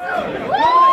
Woo!